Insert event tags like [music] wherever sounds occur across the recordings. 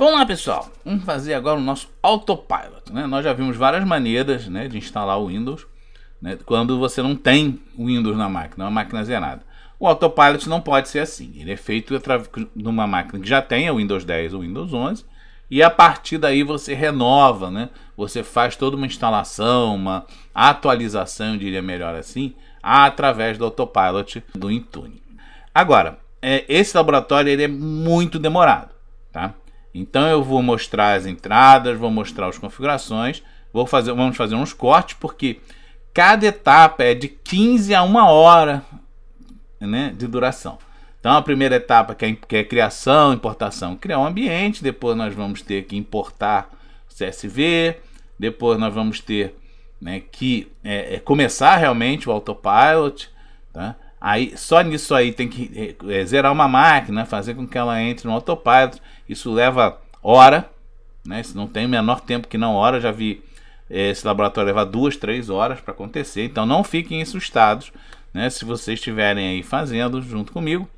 Vamos lá, pessoal. Vamos fazer agora o nosso autopilot. Né? Nós já vimos várias maneiras né, de instalar o Windows né, quando você não tem o Windows na máquina, uma máquina zerada. O autopilot não pode ser assim. Ele é feito numa máquina que já tenha o Windows 10 ou Windows 11 e a partir daí você renova, né? Você faz toda uma instalação, uma atualização, eu diria melhor assim, através do autopilot do Intune. Agora, é, esse laboratório ele é muito demorado, tá? Então eu vou mostrar as entradas, vou mostrar as configurações, vou fazer, vamos fazer uns cortes, porque cada etapa é de 15 a 1 hora né, de duração. Então a primeira etapa que é, que é criação, importação, criar um ambiente, depois nós vamos ter que importar CSV, depois nós vamos ter né, que é, é começar realmente o autopilot, tá? Aí, só nisso aí tem que é, é, zerar uma máquina, fazer com que ela entre no autopilot. Isso leva hora, né? Se não tem o menor tempo que não hora, já vi é, esse laboratório levar duas, três horas para acontecer. Então não fiquem assustados, né? Se vocês estiverem aí fazendo junto comigo.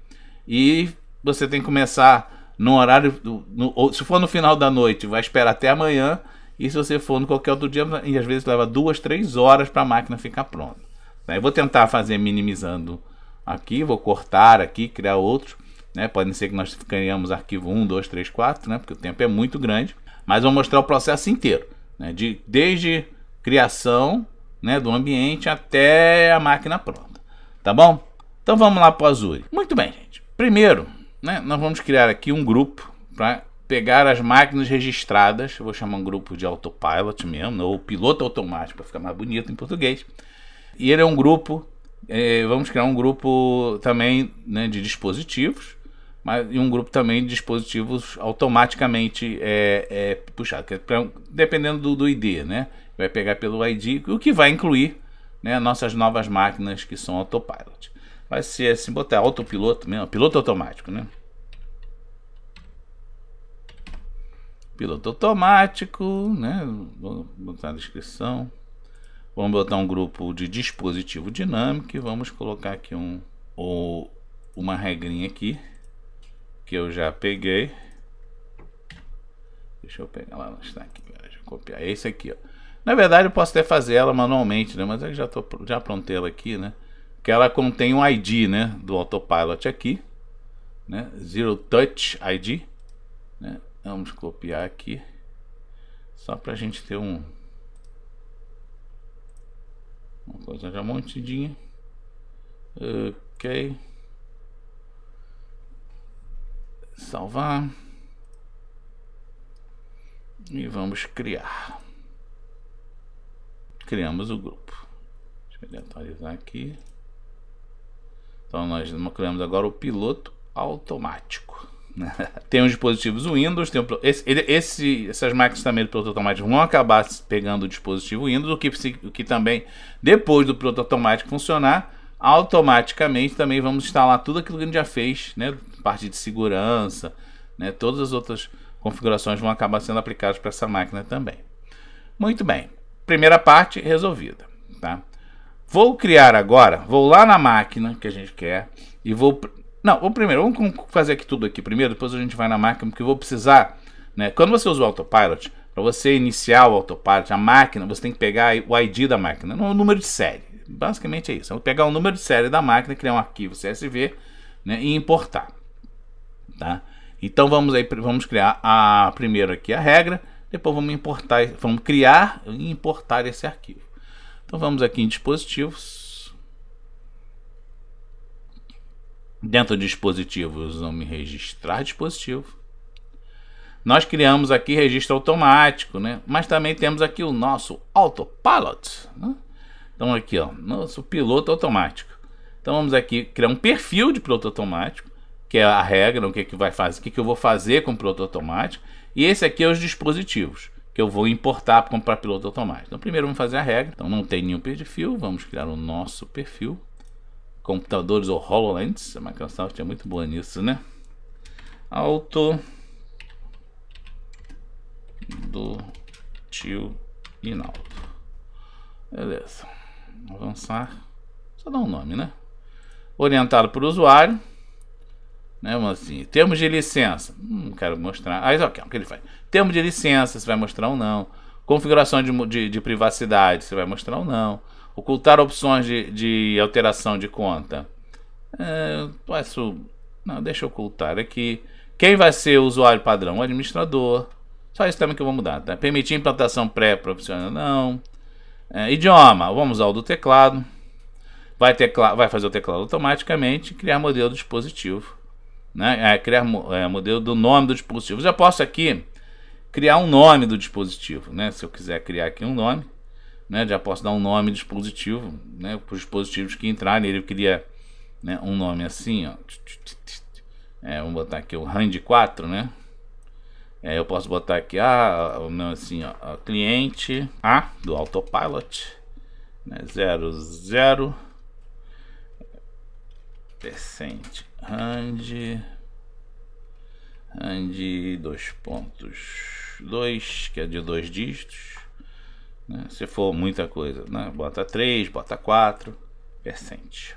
E você tem que começar no horário, no, se for no final da noite, vai esperar até amanhã. E se você for no qualquer outro dia, e às vezes leva duas, três horas para a máquina ficar pronta. Eu vou tentar fazer minimizando aqui, vou cortar aqui, criar outros. Né? Pode ser que nós criamos arquivo 1, 2, 3, 4, né? porque o tempo é muito grande. Mas vou mostrar o processo inteiro, né? De, desde criação né, do ambiente até a máquina pronta. Tá bom? Então vamos lá para o Azure. Muito bem, gente. Primeiro, né, nós vamos criar aqui um grupo para pegar as máquinas registradas. Eu vou chamar um grupo de autopilot mesmo, ou piloto automático, para ficar mais bonito em português. E ele é um grupo é, vamos criar um grupo também né, de dispositivos, mas e um grupo também de dispositivos automaticamente é, é puxado, é pra, dependendo do, do, ID, né? Vai pegar pelo ID, o que vai incluir né, nossas novas máquinas que são autopilot. Vai ser assim, botar autopiloto mesmo, piloto automático, né? Piloto automático, né? Vou botar a descrição. Vamos botar um grupo de dispositivo dinâmico e vamos colocar aqui um, ou uma regrinha aqui que eu já peguei. Deixa eu pegar lá, está aqui, deixa eu copiar. É esse aqui, ó. Na verdade, eu posso até fazer ela manualmente, né? Mas eu já tô já aprontei ela aqui, né? Que ela contém um ID, né, do autopilot aqui, né? Zero Touch ID, né? Vamos copiar aqui só para a gente ter um uma coisa já montidinha. Ok. Salvar. E vamos criar. Criamos o grupo. Deixa eu atualizar aqui. Então nós criamos agora o piloto automático. [laughs] tem os dispositivos Windows, tem o, esse, esse, essas máquinas também do piloto automático vão acabar pegando o dispositivo Windows, o que, o que também, depois do piloto automático funcionar, automaticamente também vamos instalar tudo aquilo que a gente já fez, né? Parte de segurança, né? Todas as outras configurações vão acabar sendo aplicadas para essa máquina também. Muito bem, primeira parte resolvida, tá? Vou criar agora, vou lá na máquina que a gente quer e vou não, o primeiro, vamos fazer aqui tudo aqui primeiro, depois a gente vai na máquina, porque eu vou precisar, né? Quando você usa o autopilot, para você iniciar o autopilot, a máquina, você tem que pegar o ID da máquina, o número de série. Basicamente é isso. Eu vou pegar o número de série da máquina, criar um arquivo CSV né, e importar. Tá? Então vamos aí, vamos criar a primeiro aqui a regra, depois vamos importar, vamos criar e importar esse arquivo. Então vamos aqui em dispositivos, Dentro de dispositivos, vamos registrar dispositivo. Nós criamos aqui registro automático, né? Mas também temos aqui o nosso autopilot. Né? Então aqui, ó, nosso piloto automático. Então vamos aqui criar um perfil de piloto automático, que é a regra, o que, é que vai fazer, o que, que eu vou fazer com o piloto automático. E esse aqui é os dispositivos que eu vou importar para comprar piloto automático. Então primeiro vamos fazer a regra. Então não tem nenhum perfil, vamos criar o nosso perfil computadores ou HoloLens. A Microsoft é muito boa nisso, né? Auto do tio Inaldo. Beleza. Avançar. Só dá um nome, né? Orientado para o usuário. Né, assim, termos de licença, hum, não quero mostrar. Aí, ok, o que ele faz? Termo de licença, você vai mostrar ou não. Configuração de, de, de privacidade, você vai mostrar ou não. Ocultar opções de, de alteração de conta. É, posso. Não, deixa eu ocultar aqui. Quem vai ser o usuário padrão? O administrador. Só isso também que eu vou mudar. Tá? Permitir implantação pré-profissional? Não. É, idioma, vamos usar o do teclado. Vai, tecla, vai fazer o teclado automaticamente. Criar modelo do dispositivo. Né? É, criar é, modelo do nome do dispositivo. Já posso aqui criar um nome do dispositivo. Né? Se eu quiser criar aqui um nome, né? já posso dar um nome do dispositivo né? para os dispositivos que entrarem. Ele cria né? um nome assim. Ó. É, vamos botar aqui o RAND 4, né? É, eu posso botar aqui, ah, assim, ó, cliente A do Autopilot, né, 00 percent rand rand dois pontos dois que é de dois dígitos né? se for muita coisa né? bota 3 bota 4 percent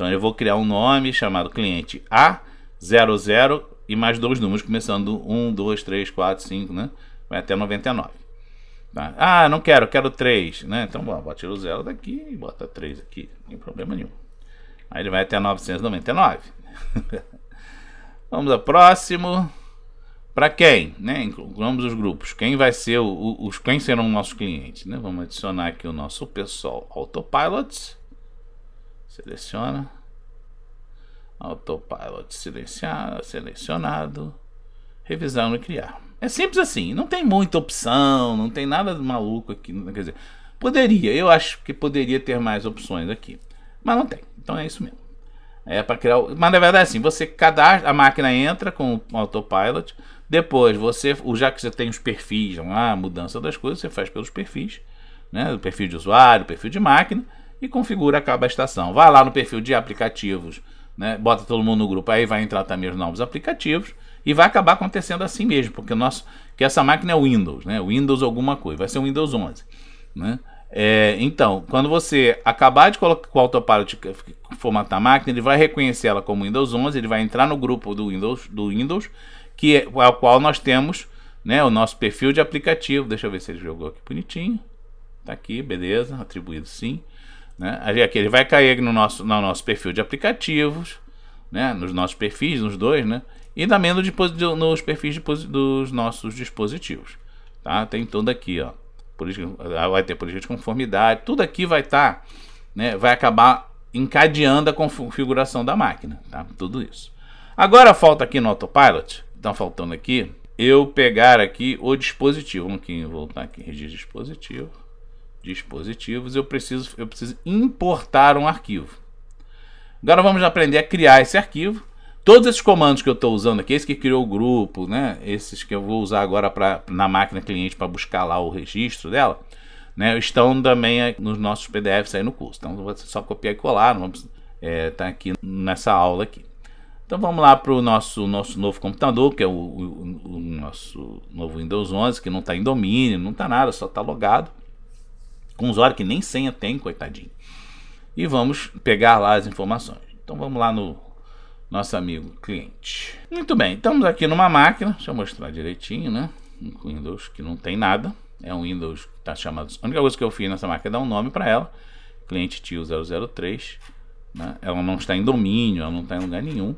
Então eu vou criar um nome chamado cliente A00 e mais dois números, começando 1, 2, 3, 4, 5, né? Vai até 99. Tá? Ah, não quero, quero 3, né? Então bom, bota o zero daqui e bota 3 aqui, tem problema nenhum. Aí ele vai até 999. [laughs] Vamos ao próximo. Para quem? Né? Incluamos os grupos. Quem vai ser o, os quem serão nossos clientes? Né? Vamos adicionar aqui o nosso pessoal Autopilot. Seleciona. Autopilot silenciado, selecionado. Revisando e criar. É simples assim. Não tem muita opção, não tem nada maluco aqui. Quer dizer, poderia, eu acho que poderia ter mais opções aqui. Mas não tem. Então é isso mesmo. É para criar. Mas na verdade, é assim, você cadastra, a máquina entra com o autopilot. Depois, você, já que você tem os perfis, a mudança das coisas, você faz pelos perfis, né? O perfil de usuário, o perfil de máquina e configura a estação. Vai lá no perfil de aplicativos, né? bota todo mundo no grupo, aí vai entrar também os novos aplicativos e vai acabar acontecendo assim mesmo, porque nosso, que essa máquina é Windows, né? Windows alguma coisa, vai ser o Windows 11, né? É, então, quando você acabar de colocar o autopilot formatar a máquina, ele vai reconhecer ela como Windows 11, ele vai entrar no grupo do Windows, do Windows, que é o qual nós temos, né, o nosso perfil de aplicativo. Deixa eu ver se ele jogou aqui bonitinho. Tá aqui, beleza, atribuído sim. Né? Aqui ele vai cair no nosso, no nosso perfil de aplicativos, né? nos nossos perfis, nos dois, né? e também no, nos perfis de, dos nossos dispositivos. Tá? Tem tudo aqui, ó. Política, vai ter política de conformidade, tudo aqui vai estar, tá, né? vai acabar encadeando a configuração da máquina, tá? tudo isso. Agora falta aqui no Autopilot, está faltando aqui, eu pegar aqui o dispositivo. Vamos aqui, voltar aqui, registro dispositivo dispositivos, eu preciso, eu preciso importar um arquivo. Agora vamos aprender a criar esse arquivo. Todos esses comandos que eu estou usando aqui, esse que criou o grupo, né, esses que eu vou usar agora pra, na máquina cliente para buscar lá o registro dela, né, estão também nos nossos PDFs aí no curso. Então você só copiar e colar, não vamos é, tá aqui nessa aula aqui. Então vamos lá para o nosso, nosso novo computador, que é o, o, o nosso novo Windows 11, que não está em domínio, não está nada, só está logado com um usuário que nem senha tem, coitadinho. E vamos pegar lá as informações. Então vamos lá no nosso amigo cliente. Muito bem, estamos aqui numa máquina, deixa eu mostrar direitinho, né? Um Windows que não tem nada, é um Windows que está chamado... A única coisa que eu fiz nessa máquina é dar um nome para ela, cliente tio 003, né? Ela não está em domínio, ela não está em lugar nenhum.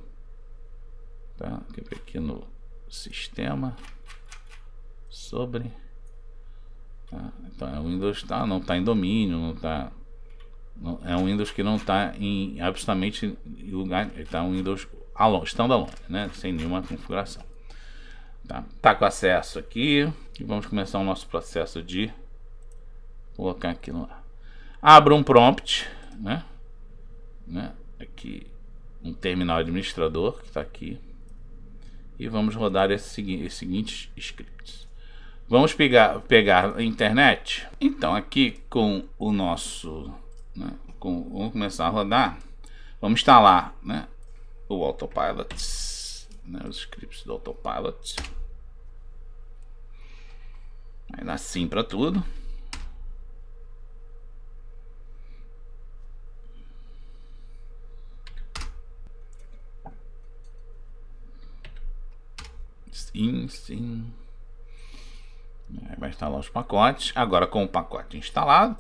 Tá? Aqui no sistema, sobre Tá? Então é um Windows tá, não está em domínio, não está. é um Windows que não está em absolutamente lugar. Está um Windows alone, standalone, né? Sem nenhuma configuração. Tá, tá com acesso aqui. E vamos começar o nosso processo de colocar aqui no ar. Abra um prompt, né? né? Aqui um terminal administrador que está aqui. E vamos rodar esse, esse seguintes scripts. Vamos pegar, pegar a internet? Então, aqui com o nosso. Né, com, vamos começar a rodar. Vamos instalar né, o Autopilot, né, os scripts do Autopilot. Vai dar sim para tudo. Sim, sim. Vai instalar os pacotes. Agora com o pacote instalado.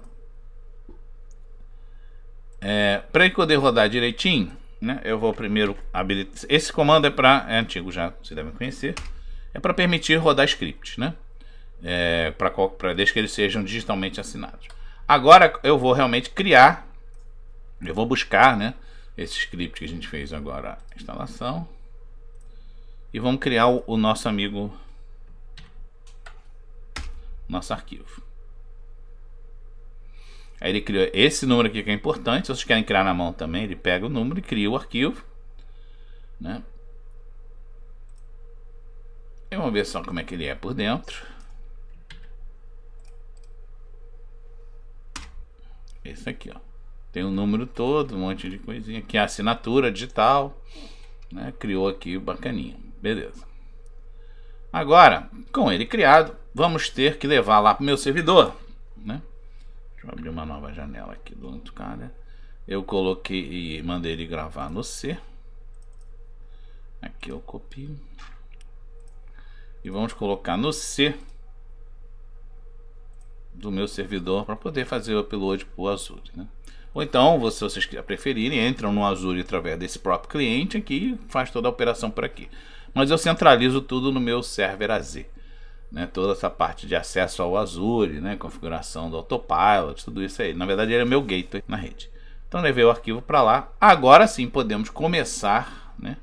É, para ele poder rodar direitinho, né, eu vou primeiro habilitar. Esse comando é para. É antigo já, vocês devem conhecer. É para permitir rodar scripts, né? É, para desde que eles sejam digitalmente assinados. Agora eu vou realmente criar. Eu vou buscar, né? Esse script que a gente fez agora, a instalação. E vamos criar o, o nosso amigo. Nosso arquivo. Aí ele criou esse número aqui que é importante. Se vocês querem criar na mão também, ele pega o número e cria o arquivo. Né? E vamos ver só como é que ele é por dentro. Esse aqui, ó. Tem um número todo, um monte de coisinha. Aqui a assinatura digital. Né? Criou aqui bacaninha. Beleza. Agora, com ele criado, vamos ter que levar lá para o meu servidor. Né? Deixa eu abrir uma nova janela aqui do cara. Eu coloquei e mandei ele gravar no C. Aqui eu copio. E vamos colocar no C do meu servidor para poder fazer o upload para o Azure. Né? Ou então, se vocês preferirem, entram no Azure através desse próprio cliente aqui e faz toda a operação por aqui. Mas eu centralizo tudo no meu server AZ né, toda essa parte de acesso ao Azure, né, configuração do Autopilot, tudo isso aí. Na verdade, ele é meu gateway na rede. Então, levei o arquivo para lá. Agora sim, podemos começar né,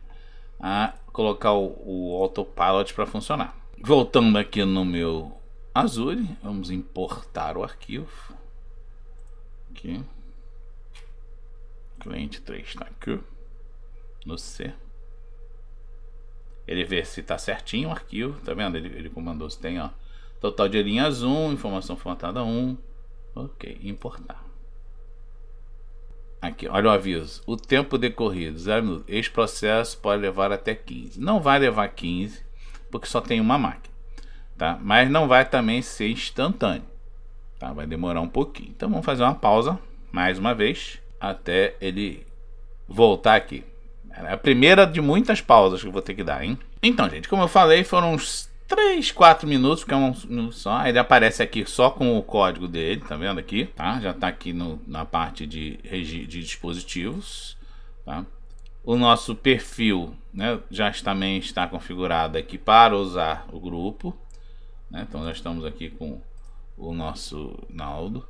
a colocar o, o Autopilot para funcionar. Voltando aqui no meu Azure, vamos importar o arquivo. Aqui. Cliente 3 está aqui no C. Ele vê se está certinho o arquivo, tá vendo? Ele, ele comandou se tem, ó. Total de linhas 1, informação formatada 1. Ok, importar. Aqui, olha o aviso. O tempo decorrido, 0 minutos. Este processo pode levar até 15. Não vai levar 15, porque só tem uma máquina. Tá? Mas não vai também ser instantâneo. Tá? Vai demorar um pouquinho. Então vamos fazer uma pausa, mais uma vez, até ele voltar aqui. É a primeira de muitas pausas que eu vou ter que dar, hein? Então, gente, como eu falei, foram uns 3, 4 minutos, que é um minuto só. Ele aparece aqui só com o código dele, tá vendo aqui? Tá? Já tá aqui no, na parte de, de dispositivos, tá? O nosso perfil né, já também está configurado aqui para usar o grupo. Né? Então já estamos aqui com o nosso Naldo,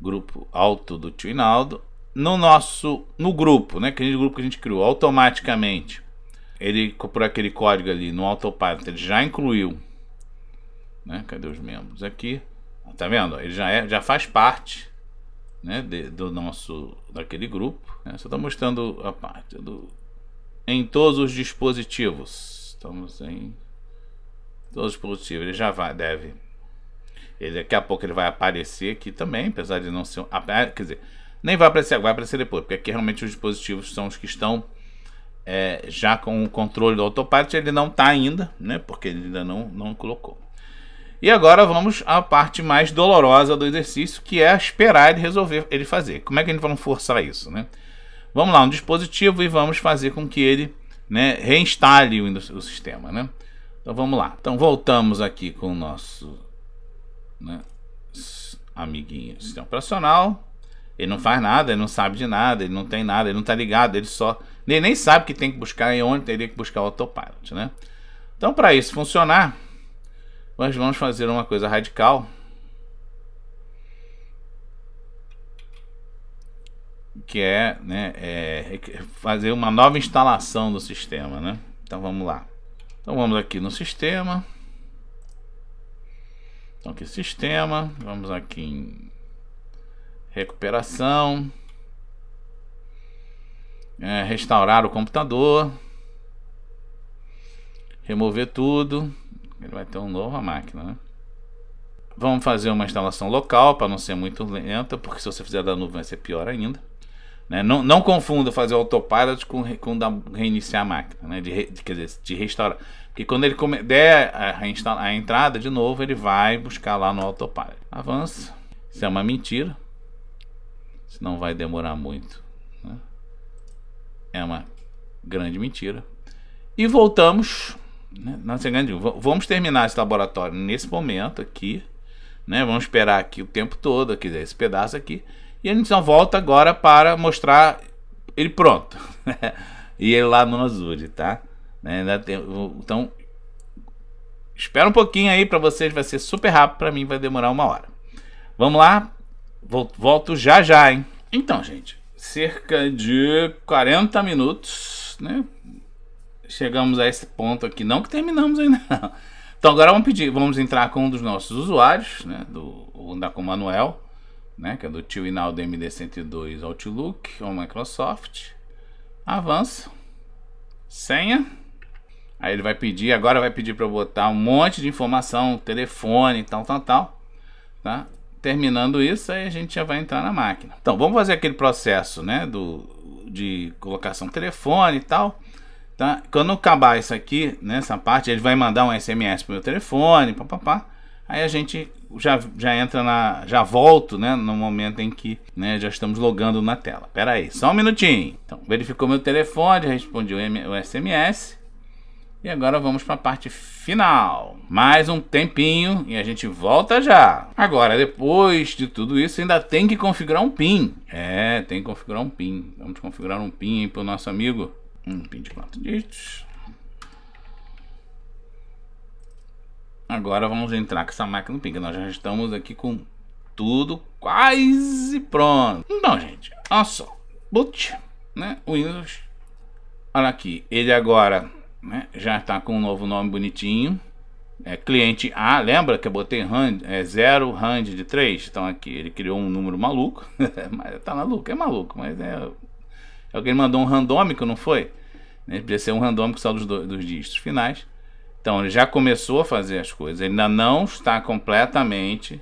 grupo alto do tio Naldo no nosso no grupo, né? Aquele grupo que a gente criou automaticamente. Ele por aquele código ali no autopilot, ele já incluiu, né? Cadê os membros aqui? Tá vendo? Ele já é, já faz parte, né, de, do nosso daquele grupo. Né? Só tá mostrando a parte do em todos os dispositivos. Estamos em todos os dispositivos. Ele já vai, deve. Ele daqui a pouco ele vai aparecer aqui também, apesar de não ser, quer dizer, nem vai aparecer agora, vai aparecer depois, porque aqui realmente os dispositivos são os que estão é, já com o controle do autopilot, ele não está ainda, né? Porque ele ainda não, não colocou. E agora vamos à parte mais dolorosa do exercício, que é esperar ele resolver ele fazer. Como é que a gente vai forçar isso, né? Vamos lá, um dispositivo e vamos fazer com que ele né, reinstale o, o sistema, né? Então vamos lá. Então voltamos aqui com o nosso né, amiguinho sistema operacional. Ele não faz nada, ele não sabe de nada, ele não tem nada, ele não tá ligado, ele só. Ele nem sabe que tem que buscar e onde teria que buscar o autopilot, né? Então, para isso funcionar, nós vamos fazer uma coisa radical. Que é, né, é fazer uma nova instalação do sistema, né? Então vamos lá. Então vamos aqui no sistema. Então aqui sistema, vamos aqui em recuperação, é, restaurar o computador, remover tudo. Ele vai ter uma nova máquina, né? Vamos fazer uma instalação local para não ser muito lenta, porque se você fizer da nuvem vai ser pior ainda. Né? Não, não confunda fazer o autopilot com, com da, reiniciar a máquina, né? de, de, quer dizer, de restaurar. Porque quando ele come, der a, a entrada de novo, ele vai buscar lá no autopilot. Avança. Isso é uma mentira não vai demorar muito. Né? É uma grande mentira. E voltamos Né? Se engane, vamos terminar esse laboratório nesse momento aqui. Né? Vamos esperar aqui o tempo todo, aqui, esse pedaço aqui. E a gente só volta agora para mostrar ele pronto. [laughs] e ele lá no Azure, tá? Né? Então, espera um pouquinho aí para vocês, vai ser super rápido, para mim vai demorar uma hora. Vamos lá, volto já já, hein? Então, gente, cerca de 40 minutos, né? Chegamos a esse ponto aqui, não que terminamos ainda. [laughs] Não. Então agora vamos pedir, vamos entrar com um dos nossos usuários, né? Do, vamos dar com o Manuel, né? Que é do tio Inaldo MD102 Outlook ou Microsoft. Avança. Senha. Aí ele vai pedir, agora vai pedir para eu botar um monte de informação, telefone, tal, tal, tal, tá? Terminando isso, aí a gente já vai entrar na máquina. Então, vamos fazer aquele processo, né, do, de colocação telefone e tal. Tá? Quando acabar isso aqui, nessa parte, ele vai mandar um SMS pro meu telefone, papapá. Aí a gente já, já entra na. Já volto, né? No momento em que né, já estamos logando na tela. Pera aí, só um minutinho. Então, verificou meu telefone, respondi o, o SMS. E agora vamos para a parte final. Mais um tempinho e a gente volta já. Agora, depois de tudo isso, ainda tem que configurar um PIN. É, tem que configurar um PIN. Vamos configurar um PIN para o nosso amigo. Um PIN de quatro dígitos. Agora vamos entrar com essa máquina no PIN, nós já estamos aqui com tudo quase pronto. Então, gente, olha só. Boot, né? Windows. Olha aqui, ele agora né, já está com um novo nome bonitinho. É, cliente A, lembra que eu botei hand, é 0 hand de 3? Então aqui, ele criou um número maluco. [laughs] mas tá maluco, é maluco, mas é. Alguém mandou um randômico, não foi? Né, podia ser um randômico só dos, dos dígitos finais. Então ele já começou a fazer as coisas. Ele ainda não está completamente.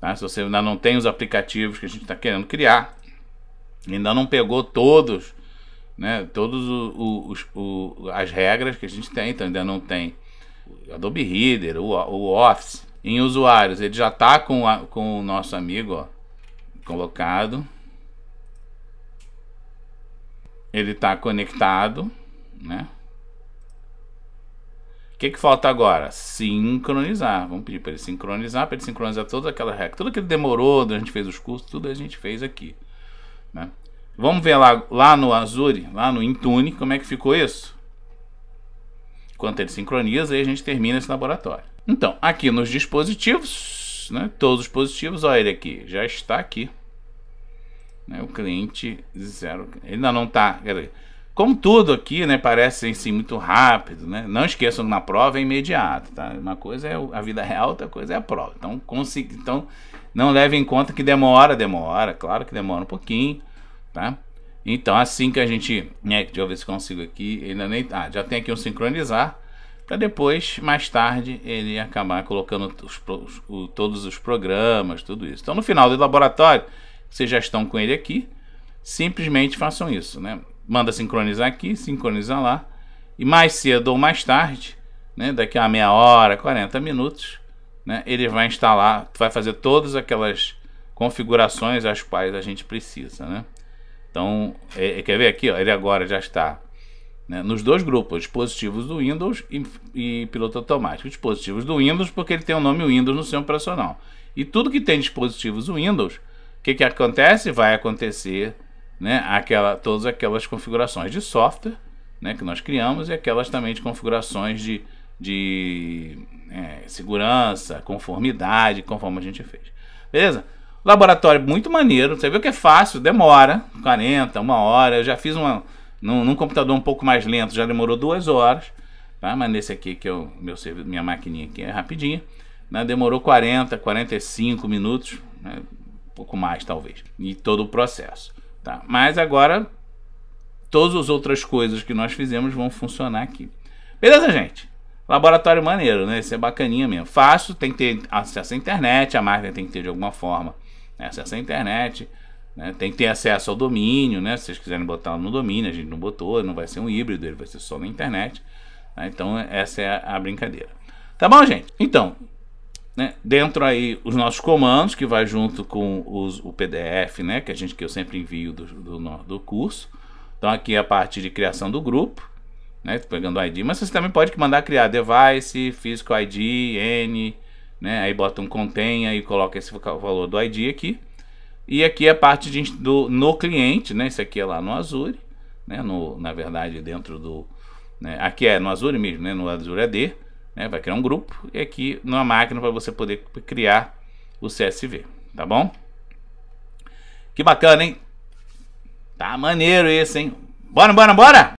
Tá? Se você ainda não tem os aplicativos que a gente está querendo criar, ainda não pegou todos né? Os, as regras que a gente tem, então ainda não tem Adobe Reader, o, o Office. Em usuários, ele já está com, com o nosso amigo ó, colocado. Ele está conectado, né? O que, que falta agora? Sincronizar. Vamos pedir para ele sincronizar, para ele sincronizar toda aquela regra. Tudo que demorou, a gente fez os cursos, tudo a gente fez aqui. Né? Vamos ver lá, lá no Azure, lá no Intune, como é que ficou isso. Enquanto ele sincroniza, aí a gente termina esse laboratório. Então, aqui nos dispositivos, né, todos os dispositivos, olha ele aqui, já está aqui. Né, o cliente zero. Ele ainda não está. Como tudo aqui, né, parece si muito rápido, né? Não esqueçam que na prova é imediato, tá? Uma coisa é a vida real, outra coisa é a prova. Então, então não leve em conta que demora, demora, claro que demora um pouquinho tá? Então, assim que a gente, né, deixa eu ver se consigo aqui, ainda nem, ah, já tem aqui um sincronizar, para depois, mais tarde, ele acabar colocando os, os, todos os programas, tudo isso. Então, no final do laboratório, vocês já estão com ele aqui, simplesmente façam isso, né? Manda sincronizar aqui, sincronizar lá, e mais cedo ou mais tarde, né, daqui a meia hora, 40 minutos, né, ele vai instalar, vai fazer todas aquelas configurações as quais a gente precisa, né? Então, é, é, quer ver aqui? Ó, ele agora já está né, nos dois grupos, dispositivos do Windows e, e, piloto automático. Dispositivos do Windows, porque ele tem o nome Windows no seu operacional. E tudo que tem dispositivos Windows, o que, que acontece? Vai acontecer né, aquela, todas aquelas configurações de software né, que nós criamos e aquelas também de configurações de, de é, segurança, conformidade, conforme a gente fez. Beleza? Laboratório muito maneiro. Você viu que é fácil, demora 40, uma hora. Eu já fiz uma num, num computador um pouco mais lento, já demorou duas horas. Tá? Mas nesse aqui, que é o meu minha maquininha aqui é rapidinha. Né? Demorou 40, 45 minutos, né? um pouco mais talvez. E todo o processo. Tá? Mas agora todas as outras coisas que nós fizemos vão funcionar aqui. Beleza, gente? Laboratório maneiro, né? Isso é bacaninha mesmo. Fácil, tem que ter acesso à internet, a máquina tem que ter de alguma forma né? acesso à internet, né? tem que ter acesso ao domínio, né? Se vocês quiserem botar no domínio, a gente não botou, não vai ser um híbrido, ele vai ser só na internet. Né? Então essa é a, brincadeira. Tá bom, gente? Então, né? dentro aí os nossos comandos, que vai junto com os, o PDF, né? Que a gente que eu sempre envio do, do, do curso. Então aqui é a parte de criação do grupo. né? Pegando o ID, mas você também pode mandar criar device, physical ID, N, né? Aí bota um contém e coloca esse valor do ID aqui. E aqui é a parte de, do, no cliente, né? Isso aqui é lá no Azure, né? No, na verdade, dentro do. Né? Aqui é no Azure mesmo, né? No Azure AD, né? Vai criar um grupo e aqui numa máquina para você poder criar o CSV, tá bom? Que bacana, hein? Tá maneiro esse, hein? Bora, bora, bora!